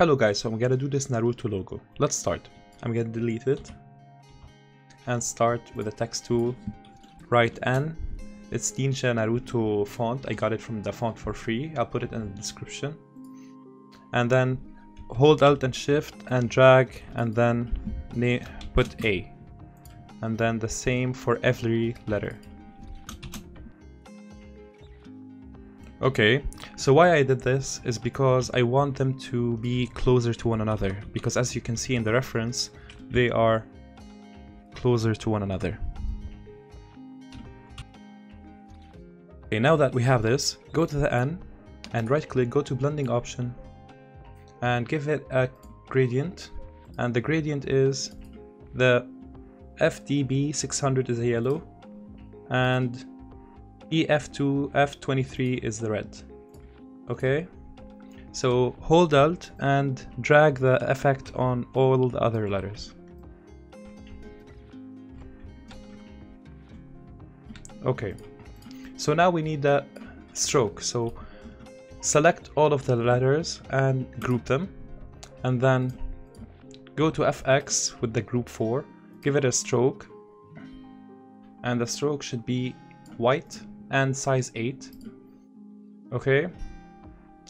Hello guys, so I'm gonna do this Naruto logo. Let's start. I'm gonna delete it and start with the text tool. Write N. It's Ninja Naruto font. I got it from DaFont for free. I'll put it in the description. And then hold Alt and Shift and drag and then put A. And then the same for every letter. Okay, so why I did this is because I want them to be closer to one another because as you can see in the reference they are closer to one another. Okay, now that we have this, go to the N and right click, go to blending option and give it a gradient and the gradient is the FDB 600 is a yellow and EF2, F23 is the red. Okay? So hold Alt and drag the effect on all the other letters. Okay, so now we need the stroke. So select all of the letters and group them and then go to FX with the group 4, give it a stroke and the stroke should be white and size 8. Okay,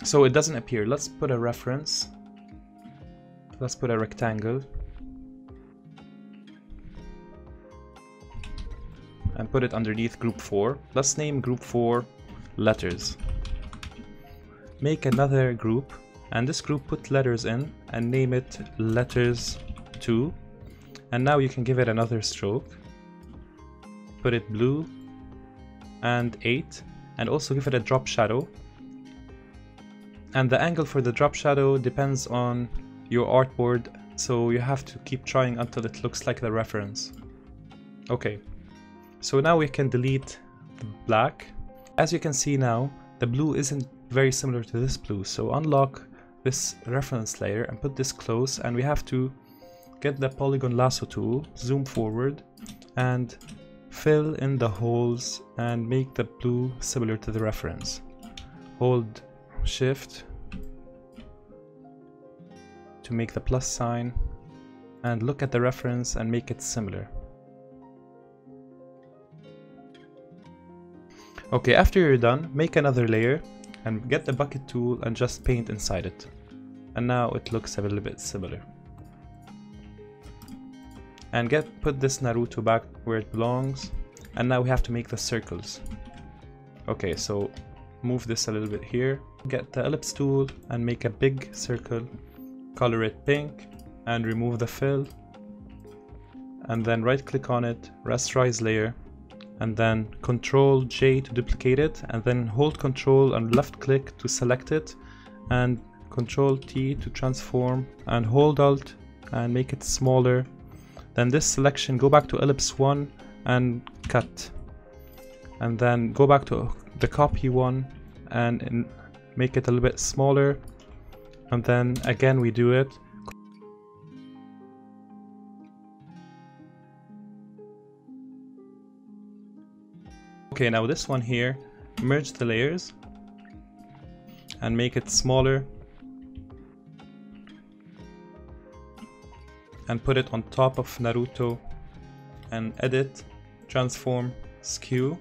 so it doesn't appear. Let's put a reference. Let's put a rectangle. And put it underneath group 4. Let's name group 4 letters. Make another group and this group put letters in and name it letters 2 and now you can give it another stroke put it blue and 8 and also give it a drop shadow. And the angle for the drop shadow depends on your artboard so you have to keep trying until it looks like the reference. Okay. So now we can delete the black. As you can see now the blue isn't very similar to this blue. So unlock this reference layer and put this close and we have to get the polygon lasso tool zoom forward and fill in the holes and make the blue similar to the reference. Hold shift to make the plus sign and look at the reference and make it similar. Okay, after you're done, make another layer and get the bucket tool and just paint inside it. And now it looks a little bit similar and get put this Naruto back where it belongs. And now we have to make the circles. Okay so move this a little bit here. Get the ellipse tool and make a big circle. Color it pink and remove the fill. And then right click on it rasterize layer and then control J to duplicate it and then hold control and left click to select it and control T to transform and hold alt and make it smaller then this selection go back to ellipse 1 and cut. And then go back to the copy one and make it a little bit smaller. And then again we do it. Okay now this one here merge the layers and make it smaller and put it on top of Naruto and edit, transform, skew.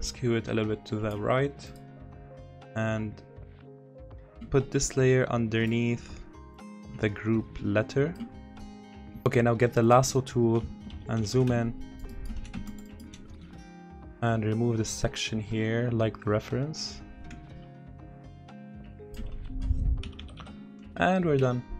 Skew it a little bit to the right and put this layer underneath the group letter. Okay, now get the lasso tool and zoom in and remove this section here like the reference. And we're done.